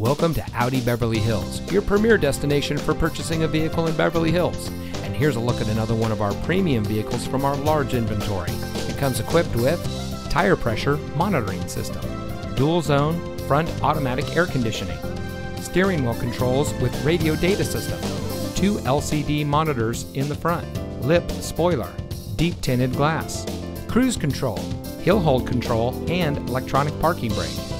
Welcome to Audi Beverly Hills, your premier destination for purchasing a vehicle in Beverly Hills. And here's a look at another one of our premium vehicles from our large inventory. It comes equipped with tire pressure monitoring system, dual zone front automatic air conditioning, steering wheel controls with radio data system, two LCD monitors in the front, lip spoiler, deep tinted glass, cruise control, hill hold control, and electronic parking brake